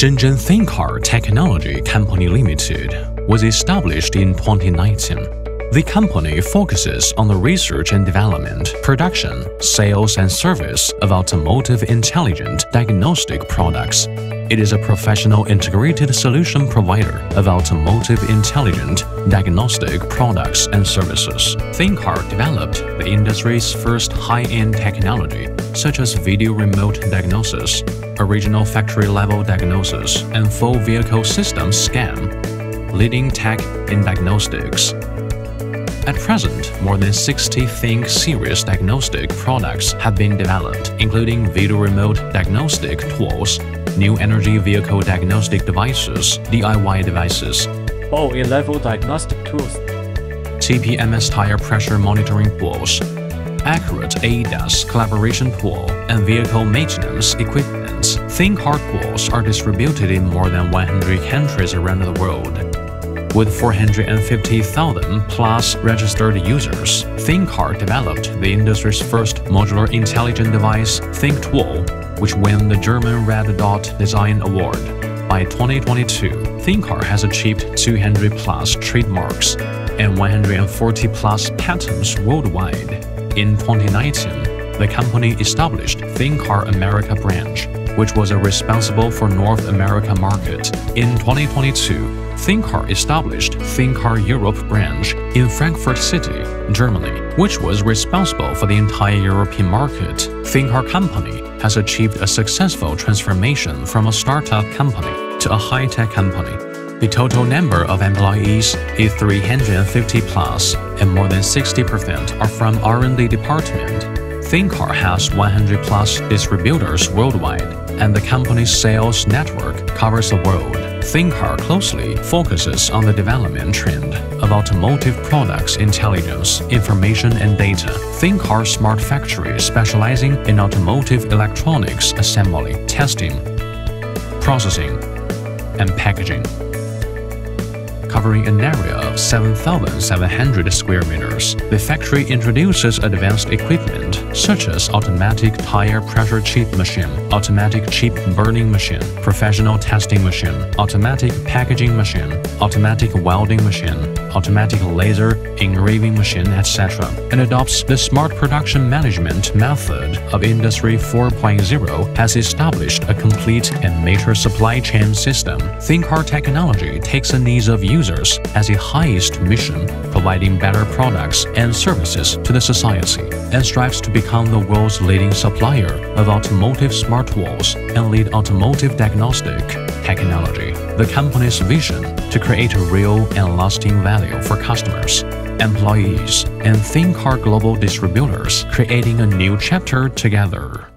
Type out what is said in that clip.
Shenzhen THINKCAR Technology Company Limited was established in 2019. The company focuses on the research and development, production, sales, and service of automotive intelligent diagnostic products. It is a professional integrated solution provider of automotive intelligent diagnostic products and services. THINKCAR developed the industry's first high-end technology, such as video remote diagnosis, original factory-level diagnosis, and full vehicle system scan, leading tech in diagnostics. At present, more than 60 Think series diagnostic products have been developed, including video remote diagnostic tools, new energy vehicle diagnostic devices, DIY devices, OA-level diagnostic tools, TPMS tire pressure monitoring tools, accurate ADAS calibration tool, and vehicle maintenance equipment. THINKCAR tools are distributed in more than 100 countries around the world. With 450,000 plus registered users, THINKCAR developed the industry's first modular intelligent device, ThinkTool, which won the German Red Dot Design Award. By 2022, THINKCAR has achieved 200 plus trademarks and 140 plus patents worldwide. In 2019, the company established THINKCAR America branch, which was responsible for North America market. In 2022, THINKCAR established THINKCAR Europe branch in Frankfurt City, Germany, which was responsible for the entire European market. THINKCAR company has achieved a successful transformation from a startup company to a high-tech company. The total number of employees is 350 plus, and more than 60% are from R&D department. THINKCAR has 100 plus distributors worldwide, and the company's sales network covers the world. THINKCAR closely focuses on the development trend of automotive products intelligence, information and data. THINKCAR Smart Factory specializing in automotive electronics assembly, testing, processing, and packaging covering an area of 7,700 square meters. The factory introduces advanced equipment such as automatic tire pressure chip machine, automatic chip burning machine, professional testing machine, automatic packaging machine, automatic welding machine, automatic laser engraving machine, etc., and adopts the smart production management method of Industry 4.0 has established a complete and major supply chain system. THINKCAR technology takes the needs of users users as a highest mission, providing better products and services to the society, and strives to become the world's leading supplier of automotive smart tools and lead automotive diagnostic technology. The company's vision to create a real and lasting value for customers, employees, and THINKCAR global distributors, creating a new chapter together.